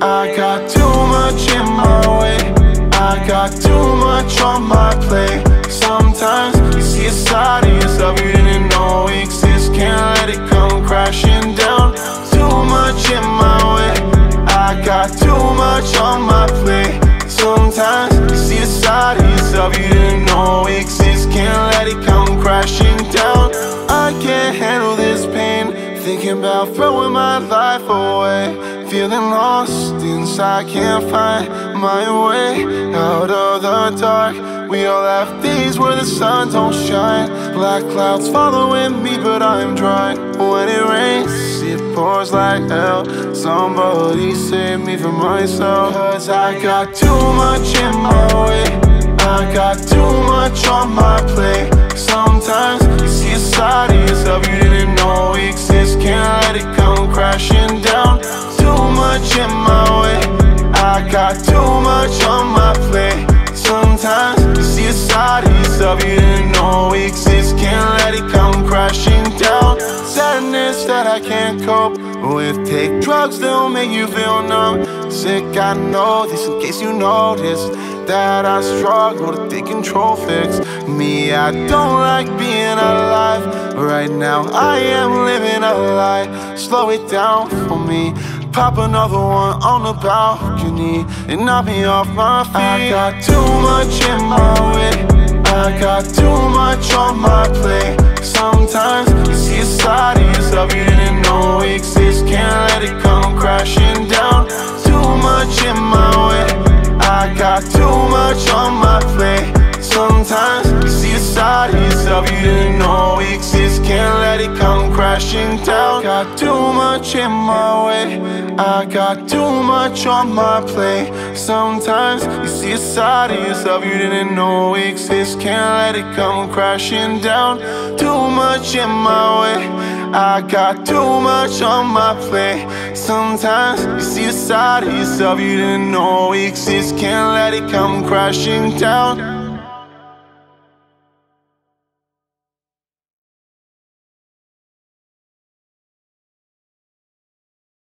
got too much in my way. I got too much on my plate. Sometimes you see a side of yourself you didn't know exists. Can't let it come crashing down. Too much in my way. I got too much on my plate. Sometimes Thinking about throwing my life away. Feeling lost inside, can't find my way out of the dark. We all have days where the sun don't shine. Black clouds following me, but I'm dry. When it rains, it pours like hell. Somebody save me from myself. Cause I got too much in my way. Much in my way. I got too much on my plate. Sometimes you see a side of yourself you didn't know exists. Can't let it come crashing down. Sadness that I can't cope with. Take drugs, they'll make you feel numb. Sick, I know this in case you noticed that I struggle to take control, fix me. I don't like being alive. Right now, I am living a lie. Slow it down for me. Pop another one on the balcony and knock me off my feet. I got too much in my way. I got too much on my plate. Sometimes you see a side of yourself you didn't know exists. Can't let it come crashing down. Too much in my way. I got too much on my plate. Sometimes you see a side of yourself you didn't know exists. Can't let it come crashing down. Got too much in my way. I got too much on my plate. Sometimes you see a side of yourself you didn't know exists. Can't let it come crashing down. Too much in my way. I got too much on my plate. Sometimes you see a side of yourself you didn't know exists. Can't let it come crashing down.